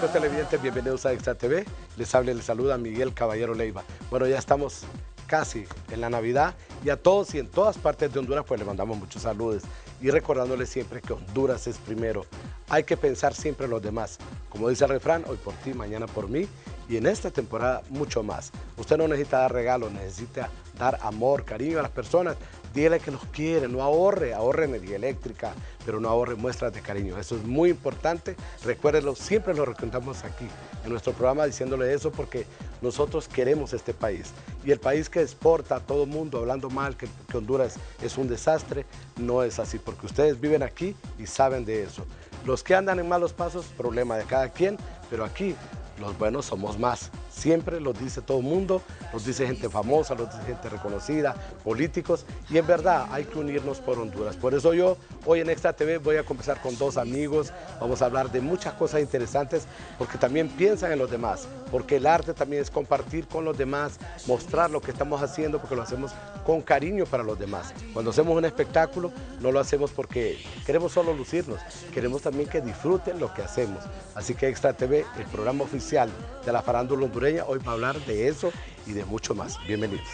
Los televidentes, bienvenidos a Extra TV. Les habla y les saluda Miguel Caballero Leiva. Bueno, ya estamos casi en la Navidad y a todos y en todas partes de Honduras pues le mandamos muchos saludos y recordándoles siempre que Honduras es primero. Hay que pensar siempre en los demás. Como dice el refrán, hoy por ti, mañana por mí y en esta temporada mucho más. Usted no necesita dar regalos, necesita dar amor, cariño a las personas. Dile que los quiere, no ahorre, ahorre energía eléctrica, pero no ahorre muestras de cariño. Eso es muy importante. Recuérdenlo, siempre lo recomendamos aquí en nuestro programa diciéndole eso porque nosotros queremos este país. Y el país que exporta a todo mundo hablando mal que, que Honduras es un desastre, no es así, porque ustedes viven aquí y saben de eso. Los que andan en malos pasos, problema de cada quien, pero aquí los buenos somos más. Siempre los dice todo el mundo, los dice gente famosa, los dice gente reconocida, políticos, y en verdad hay que unirnos por Honduras. Por eso yo hoy en Extra TV voy a conversar con dos amigos, vamos a hablar de muchas cosas interesantes, porque también piensan en los demás, porque el arte también es compartir con los demás, mostrar lo que estamos haciendo, porque lo hacemos con cariño para los demás. Cuando hacemos un espectáculo, no lo hacemos porque queremos solo lucirnos, queremos también que disfruten lo que hacemos. Así que Extra TV, el programa oficial de la farándula hondureña, hoy va a hablar de eso y de mucho más. Bienvenidos.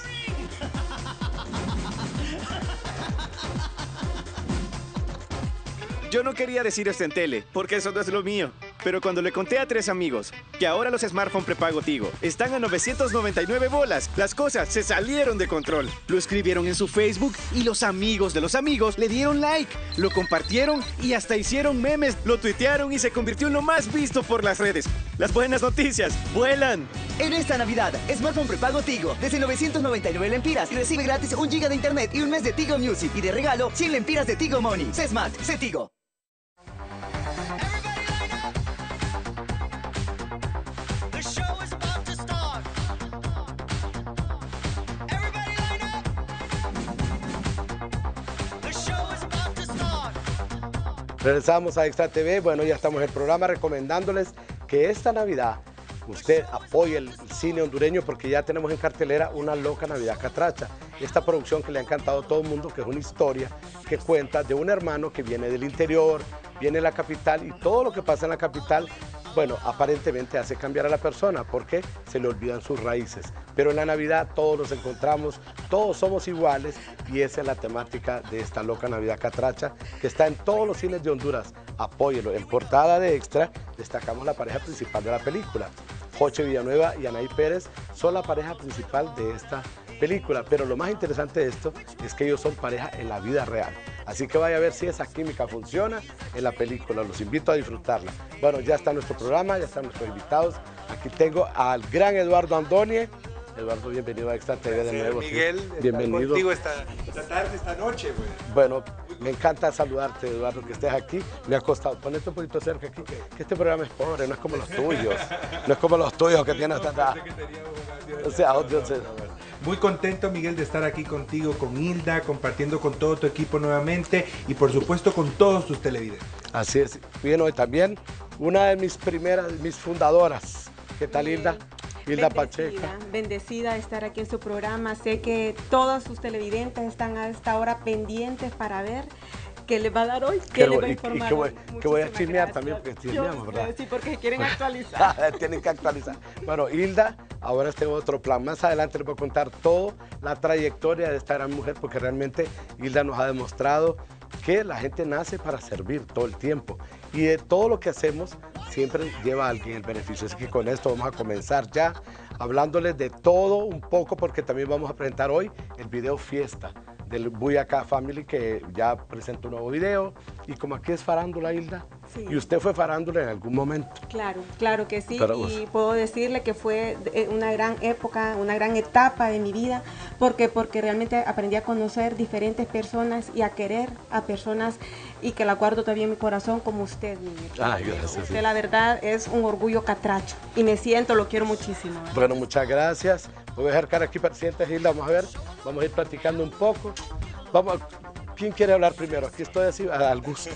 Yo no quería decir esto en tele, porque eso no es lo mío. Pero cuando le conté a tres amigos que ahora los smartphones prepago Tigo están a 999 bolas, las cosas se salieron de control. Lo escribieron en su Facebook y los amigos de los amigos le dieron like, lo compartieron y hasta hicieron memes, lo tuitearon y se convirtió en lo más visto por las redes. Las buenas noticias, vuelan. En esta Navidad, smartphone prepago Tigo desde 999 lempiras y recibe gratis un giga de internet y un mes de Tigo Music y de regalo 100 lempiras de Tigo Money. Sé Smart, sé Tigo. Regresamos a Extra TV. Bueno, ya estamos en el programa recomendándoles que esta Navidad usted apoye el cine hondureño porque ya tenemos en cartelera una loca Navidad Catracha. Esta producción que le ha encantado a todo el mundo, que es una historia que cuenta de un hermano que viene del interior, viene de la capital y todo lo que pasa en la capital, bueno, aparentemente hace cambiar a la persona porque se le olvidan sus raíces. Pero en la Navidad todos nos encontramos, todos somos iguales y esa es la temática de esta loca Navidad Catracha que está en todos los cines de Honduras. Apóyelo. En portada de Extra destacamos la pareja principal de la película. Joche Villanueva y Anaí Pérez son la pareja principal de esta película, pero lo más interesante de esto es que ellos son pareja en la vida real. Así que vaya a ver si esa química funciona en la película. Los invito a disfrutarla. Bueno, ya está nuestro programa, ya están nuestros invitados. Aquí tengo al gran Eduardo Andoni. Eduardo, bienvenido a Extra TV de nuevo. sí. Miguel, estar bienvenido. contigo esta, esta tarde, esta noche, güey. Bueno, me encanta saludarte, Eduardo, que estés aquí. Me ha costado, ponete un poquito cerca aquí, que este programa es pobre, no es como los tuyos. No es como los tuyos que tienes hasta... O sea, Dios, Muy contento, Miguel, de estar aquí contigo, con Hilda, compartiendo con todo tu equipo nuevamente y por supuesto con todos tus televidentes. Así es. Bien, hoy también una de mis primeras, mis fundadoras. ¿Qué tal, Hilda? Hilda Pacheco. Bendecida, bendecida de estar aquí en su programa. Sé que todos sus televidentes están a esta hora pendientes para ver qué les va a dar hoy, qué les va a y- y informar. que voy- hoy. que voy a chismear también, porque chismeamos, ¿verdad? Sí, porque quieren actualizar. Tienen que actualizar. Bueno, Hilda, ahora tengo otro plan. Más adelante les voy a contar toda la trayectoria de esta gran mujer, porque realmente Hilda nos ha demostrado que la gente nace para servir todo el tiempo. Y de todo lo que hacemos siempre lleva a alguien el beneficio. Así que con esto vamos a comenzar ya hablándoles de todo un poco, porque también vamos a presentar hoy el video fiesta del Buyacá Family, que ya presentó un nuevo video. Y como aquí es farándula, Hilda, Sí. y usted fue farándula en algún momento. Claro, claro que sí. Y puedo decirle que fue de- una gran época, una gran etapa de mi vida, porque porque realmente aprendí a conocer diferentes personas y a querer a personas y que la guardo todavía en mi corazón como usted, Miguel. Ay, gracias, Usted sí. la verdad es un orgullo catracho y me siento, lo quiero muchísimo. ¿verdad? Bueno, muchas gracias. Voy a dejar cara aquí para siente Gilda, vamos a ver, vamos a ir platicando un poco. Vamos, ¿quién quiere hablar primero? Aquí estoy así al gusto.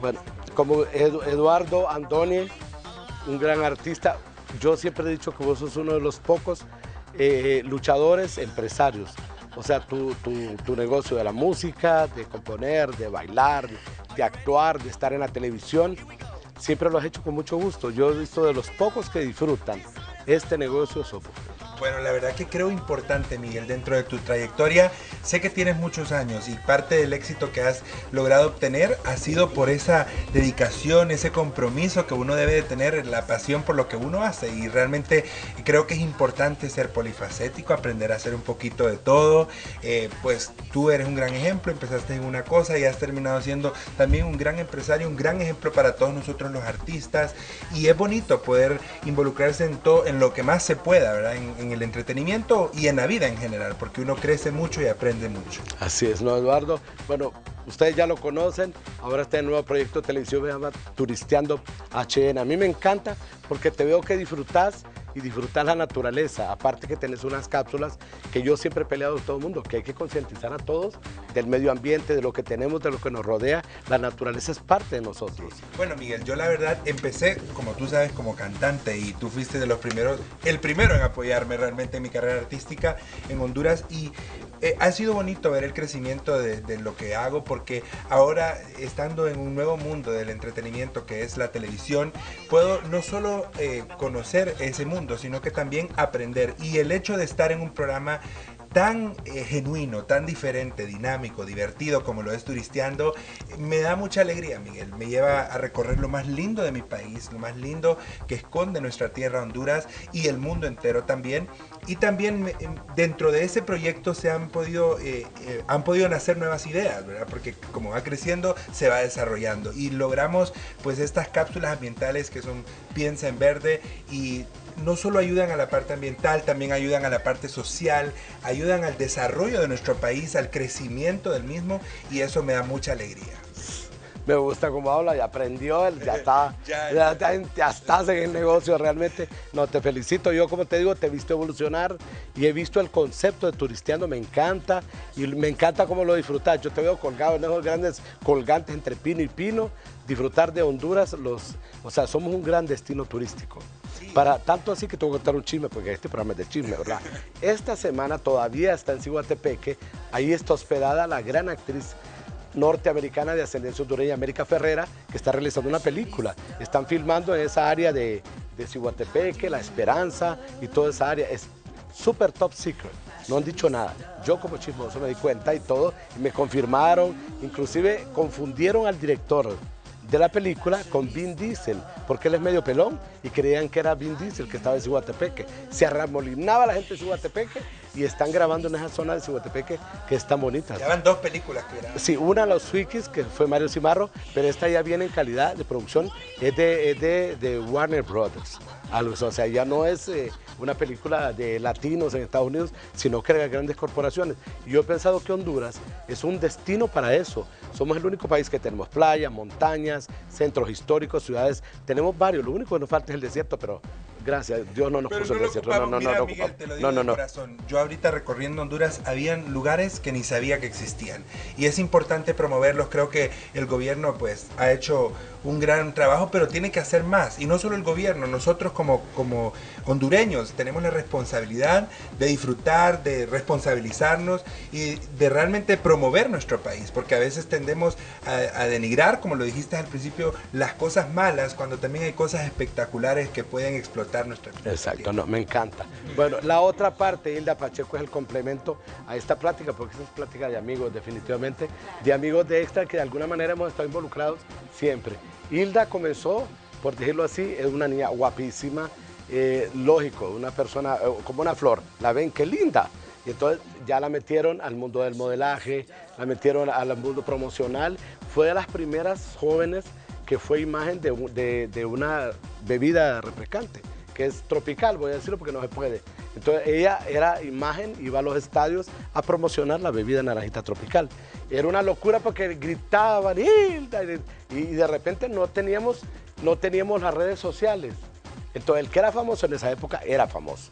Bueno, como Edu- Eduardo Andoni, un gran artista. Yo siempre he dicho que vos sos uno de los pocos eh, luchadores empresarios. O sea, tu, tu- tu negocio de la música, de componer, de bailar, de, de actuar, de estar en la televisión, siempre lo has hecho con mucho gusto. Yo he visto de los pocos que disfrutan este negocio sopo. Bueno, la verdad que creo importante, Miguel, dentro de tu trayectoria. Sé que tienes muchos años y parte del éxito que has logrado obtener ha sido por esa dedicación, ese compromiso que uno debe de tener, la pasión por lo que uno hace. Y realmente creo que es importante ser polifacético, aprender a hacer un poquito de todo. Eh, pues tú eres un gran ejemplo, empezaste en una cosa y has terminado siendo también un gran empresario, un gran ejemplo para todos nosotros los artistas. Y es bonito poder involucrarse en todo, en lo que más se pueda, ¿verdad? El entretenimiento y en la vida en general, porque uno crece mucho y aprende mucho. Así es, ¿no, Eduardo? Bueno, ustedes ya lo conocen, ahora está en un nuevo proyecto de televisión, se llama Turisteando HN. A mí me encanta porque te veo que disfrutas y disfrutas la naturaleza, aparte que tenés unas cápsulas que yo siempre he peleado con todo el mundo, que hay que concientizar a todos del medio ambiente, de lo que tenemos, de lo que nos rodea. La naturaleza es parte de nosotros. Bueno, Miguel, yo la verdad empecé, como tú sabes, como cantante y tú fuiste de los primeros, el primero en apoyarme realmente en mi carrera artística en Honduras y eh, ha sido bonito ver el crecimiento de, lo que hago porque ahora estando en un nuevo mundo del entretenimiento que es la televisión, puedo no solo eh, conocer ese mundo, sino que también aprender. Y el hecho de estar en un programa tan eh, genuino, tan diferente, dinámico, divertido como lo es Turisteando, me da mucha alegría, Miguel. Me lleva a recorrer lo más lindo de mi país, lo más lindo que esconde nuestra tierra Honduras y el mundo entero también. Y también em, dentro de ese proyecto se han podido, eh, eh, han podido nacer nuevas ideas, ¿verdad? Porque como va creciendo, se va desarrollando. Y logramos pues estas cápsulas ambientales que son Piensa en Verde y no solo ayudan a la parte ambiental, también ayudan a la parte social, ayudan al desarrollo de nuestro país, al crecimiento del mismo y eso me da mucha alegría. Me gusta cómo habla, ya aprendió, él ya está, Ya, ya, ya- ya estás en el negocio realmente. No, te felicito. Yo, como te digo, te he visto evolucionar y he visto el concepto de turisteando, me encanta y me encanta cómo lo disfrutas. Yo te veo colgado en esos grandes colgantes entre pino y pino, disfrutar de Honduras, los, o sea, somos un gran destino turístico. Para tanto así que te voy a contar un chisme, porque este programa es de chisme, ¿verdad? Esta semana todavía está en Ciguatepeque, ahí está hospedada la gran actriz norteamericana de ascendencia hondureña, América Ferrera, que está realizando una película. Están filmando en esa área de, de Cihuatepeque, La Esperanza y toda esa área. Es súper top secret. No han dicho nada. Yo como chismoso me di cuenta y todo, y me confirmaron, inclusive confundieron al director de la película con Vin Diesel, porque él es medio pelón y creían que era Vin Diesel que estaba en Cihuatepeque. Se arramolinaba la gente de Cihuatepeque y están grabando en esa zona de Cihuatepeque que es tan bonita. Ya van dos películas que graban. Sí, una Los Wikis, que fue Mario Cimarro, pero esta ya viene en calidad de producción, es de, es de, de Warner Brothers. O sea, ya no es eh, una película de latinos en Estados Unidos, sino que de grandes corporaciones. Y yo he pensado que Honduras es un destino para eso. Somos el único país que tenemos playas, montañas, centros históricos, ciudades. Tenemos varios, lo único que nos falta es el desierto, pero gracias, Dios no nos Pero puso no lo no, no, Mira, no, Miguel, te lo digo no, no, de no. corazón. Yo ahorita recorriendo Honduras habían lugares que ni sabía que existían. Y es importante promoverlos. Creo que el gobierno pues ha hecho un gran trabajo, pero tiene que hacer más. Y no solo el gobierno, nosotros como, como hondureños tenemos la responsabilidad de disfrutar, de responsabilizarnos y de realmente promover nuestro país. Porque a veces tendemos a, a denigrar, como lo dijiste al principio, las cosas malas cuando también hay cosas espectaculares que pueden explotar nuestra Exacto, no, me encanta. Bueno, la otra parte, Hilda Pacheco, es el complemento a esta plática, porque esta es plática de amigos, definitivamente, de amigos de Extra que de alguna manera hemos estado involucrados siempre. Hilda comenzó, por decirlo así, es una niña guapísima, eh, lógico, una persona eh, como una flor, la ven, qué linda. Y entonces ya la metieron al mundo del modelaje, la metieron al mundo promocional. Fue de las primeras jóvenes que fue imagen de, de- una bebida refrescante, que es tropical, voy a decirlo porque no se puede. Entonces ella era imagen, iba a los estadios a promocionar la bebida naranjita tropical. Era una locura porque gritaban, Hilda, y de repente no teníamos, no teníamos las redes sociales. Entonces el que era famoso en esa época era famoso.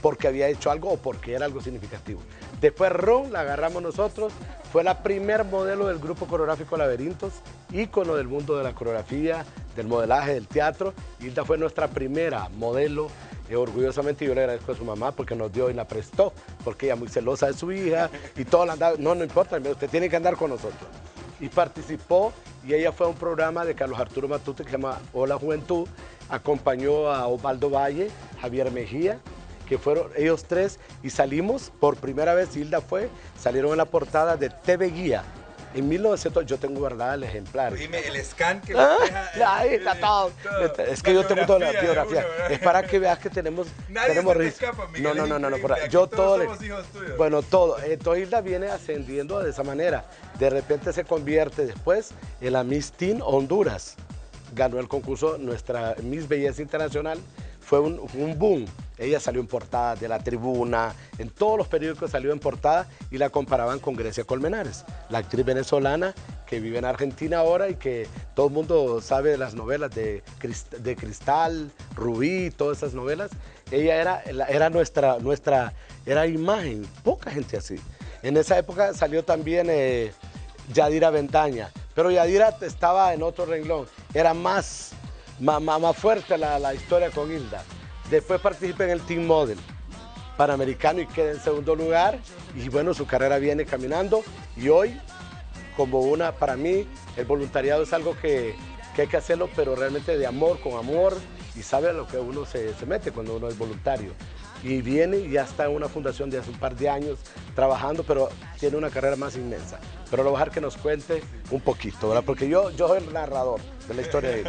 porque había hecho algo o porque era algo significativo. Después Ron la agarramos nosotros, fue la primer modelo del grupo coreográfico Laberintos, ícono del mundo de la coreografía, del modelaje, del teatro. Hilda fue nuestra primera modelo. eh, orgullosamente yo le agradezco a su mamá porque nos dio y la prestó, porque ella muy celosa de su hija y todo la andaba, no, no importa, usted tiene que andar con nosotros. Y participó y ella fue a un programa de Carlos Arturo Matute que se llama Hola Juventud, acompañó a Osvaldo Valle, Javier Mejía, que fueron ellos tres y salimos, por primera vez Hilda fue, salieron en la portada de TV Guía. En 1900 yo tengo guardada el ejemplar. Dime, el scan que Ah, ahí eh, está eh, todo. Es que yo tengo toda la biografía. Es para que veas que tenemos, Nadie tenemos se escapa, Miguel, No, no, no, no, no. Yo todo. le-. Bueno, todo. Entonces Hilda viene ascendiendo de esa manera. De repente se convierte después en la Miss Teen Honduras. Ganó el concurso nuestra Miss Belleza Internacional. Fue un, un boom. Ella salió en portada de la tribuna, en todos los periódicos salió en portada y la comparaban con Grecia Colmenares, la actriz venezolana que vive en Argentina ahora y que todo el mundo sabe de las novelas de, de Cristal, Rubí, todas esas novelas. Ella era, era nuestra, nuestra, era imagen, poca gente así. En esa época salió también eh, Yadira Ventaña, pero Yadira estaba en otro renglón, era más, más, más- fuerte la, la historia con Hilda. Después participé en el Team Model Panamericano y quedé en segundo lugar y bueno, su carrera viene caminando y hoy como una, para mí, el voluntariado es algo que, que hay que hacerlo, pero realmente de amor, con amor, y sabe a lo que uno se, se mete cuando uno es voluntario. Y viene y ya está en una fundación de hace un par de años trabajando, pero tiene una carrera más inmensa. Pero lo voy a dejar que nos cuente un poquito, ¿verdad? Porque yo, yo soy el narrador de la historia de él.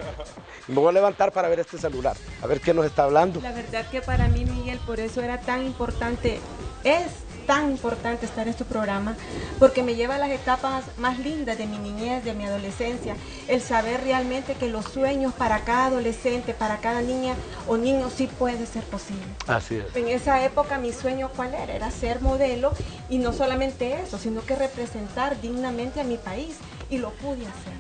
Y me voy a levantar para ver este celular, a ver quién nos está hablando. La verdad que para mí, Miguel, por eso era tan importante, es tan importante estar en tu programa, porque me lleva a las etapas más lindas de mi niñez, de mi adolescencia, el saber realmente que los sueños para cada adolescente, para cada niña o niño sí puede ser posible. Así es. En esa época mi sueño cuál era? Era ser modelo y no solamente eso, sino que representar dignamente a mi país y lo pude hacer.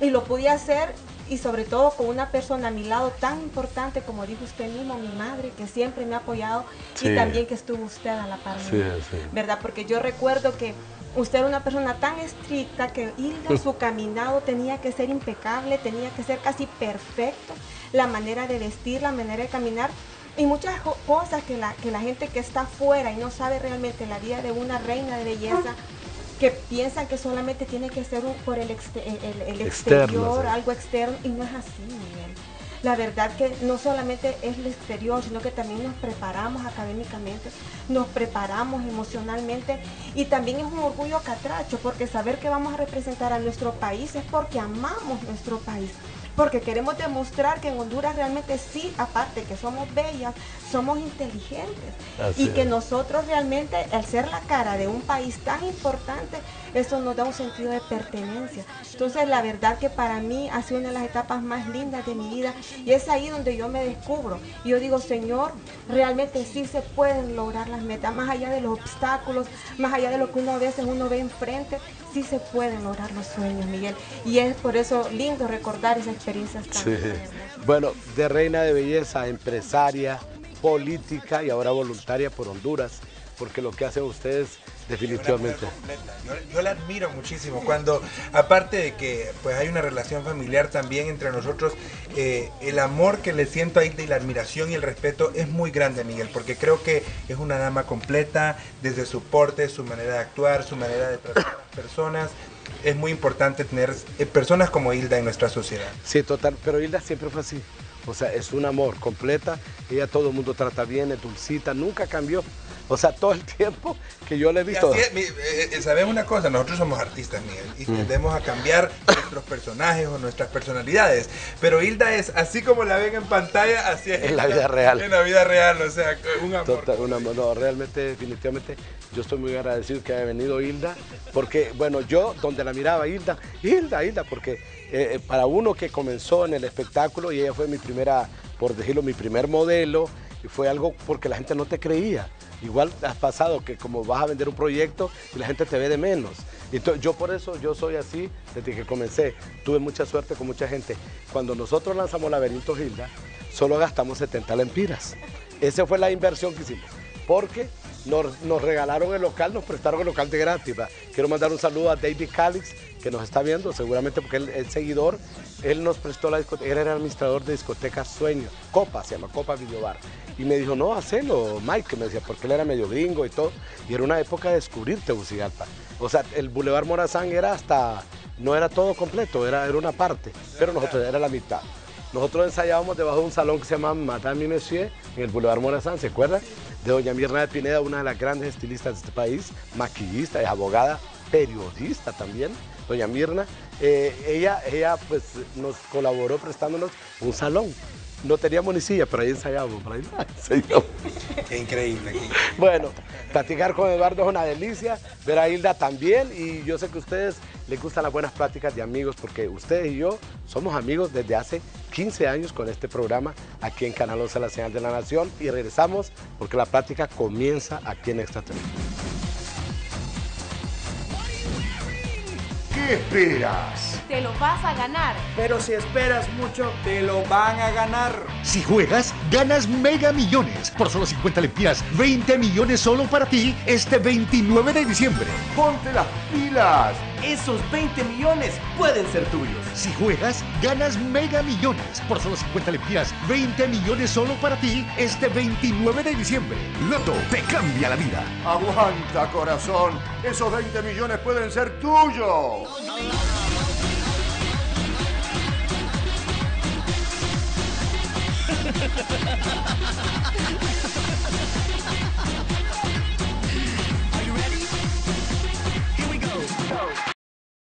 Y lo pude hacer y sobre todo con una persona a mi lado tan importante como dijo usted mismo, mi madre, que siempre me ha apoyado Sí. y también que estuvo usted a la par Sí, sí. ¿verdad? Porque yo recuerdo que usted era una persona tan estricta que Hilda, su caminado tenía que ser impecable, tenía que ser casi perfecto, la manera de vestir, la manera de caminar y muchas cosas que la, que la gente que está afuera y no sabe realmente la vida de una reina de belleza, que piensan que solamente tiene que ser un- por el, exte- el- el Externo, exterior, sí. algo externo, y no es así, Miguel. La verdad que no solamente es el exterior, sino que también nos preparamos académicamente, nos preparamos emocionalmente y también es un orgullo catracho porque saber que vamos a representar a nuestro país es porque amamos nuestro país. Porque queremos demostrar que en Honduras realmente sí, aparte que somos bellas, somos inteligentes. Así y que nosotros realmente, al ser la cara de un país tan importante, eso nos da un sentido de pertenencia. Entonces, la verdad que para mí ha sido una de las etapas más lindas de mi vida y es ahí donde yo me descubro. Y yo digo, Señor, realmente sí se pueden lograr las metas, más allá de los obstáculos, más allá de lo que uno a veces uno ve enfrente, sí se pueden lograr los sueños, Miguel. Y es por eso lindo recordar esas experiencias tan Sí. Bueno, de reina de belleza, empresaria, política y ahora voluntaria por Honduras, porque lo que hacen ustedes definitivamente. Yo la admiro muchísimo cuando, aparte de que pues hay una relación familiar también entre nosotros, eh, el amor que le siento a Hilda y la admiración y el respeto es muy grande, Miguel, porque creo que es una dama completa, desde su porte, su manera de actuar, su manera de tratar a las personas. Es muy importante tener eh, personas como Hilda en nuestra sociedad. Sí, total, pero Hilda siempre fue así. O sea, es un amor completa. Ella todo el mundo trata bien, es dulcita, nunca cambió. O sea, todo el tiempo que yo le he visto. eh, eh, ¿Sabes una cosa? Nosotros somos artistas, Miguel, y tendemos a cambiar nuestros personajes o nuestras personalidades. Pero Hilda es así como la ven en pantalla, así es En la vida real. En la vida real, o sea, un amor. Total, un amor. No, realmente, definitivamente, yo estoy muy agradecido que haya venido Hilda, porque, bueno, yo donde la miraba, Hilda, Hilda, Hilda, porque eh, para uno que comenzó en el espectáculo y ella fue mi primera, por decirlo, mi primer modelo, y fue algo porque la gente no te creía. Igual has pasado que como vas a vender un proyecto y la gente te ve de menos. Entonces, yo por eso, yo soy así desde que comencé. Tuve mucha suerte con mucha gente. Cuando nosotros lanzamos Laberinto Hilda, solo gastamos 70 lempiras. Esa fue la inversión que hicimos. porque nos, nos regalaron el local, nos prestaron el local de gratis. Quiero mandar un saludo a David Calix, que nos está viendo, seguramente porque él es seguidor. Él nos prestó la discoteca, era administrador de discoteca Sueño, Copa, se llama Copa Videobar. Y me dijo, no, hacelo, Mike, me decía, porque él era medio gringo y todo. Y era una época de descubrir Tegucigalpa. O sea, el Boulevard Morazán era hasta, no era todo completo, era, era una parte, pero nosotros era la mitad. Nosotros ensayábamos debajo de un salón que se llama Madame Monsieur, en el Boulevard Morazán, ¿se acuerdan? De doña Mirna de Pineda, una de las grandes estilistas de este país, maquillista, es abogada, periodista también, doña Mirna. Eh, ella, ella pues nos colaboró prestándonos un salón. No teníamos ni silla, pero ahí ensayábamos, por ahí. Qué increíble. Bueno, platicar con Eduardo es una delicia, ver a Hilda también y yo sé que a ustedes les gustan las buenas pláticas de amigos porque ustedes y yo somos amigos desde hace 15 años con este programa aquí en Canal 11 La Señal de la Nación y regresamos porque la plática comienza aquí en Extra TV. ¿Qué esperas? Te lo vas a ganar. Pero si esperas mucho, te lo van a ganar. Si juegas, ganas mega millones. Por solo 50 lempiras, 20 millones solo para ti este 29 de diciembre. ¡Ponte las pilas! Esos 20 millones pueden ser tuyos. Si juegas, ganas mega millones. Por solo 50 lempiras, 20 millones solo para ti este 29 de diciembre. Loto te cambia la vida. Aguanta, corazón. Esos 20 millones pueden ser tuyos. Are you ready? Here we go. go.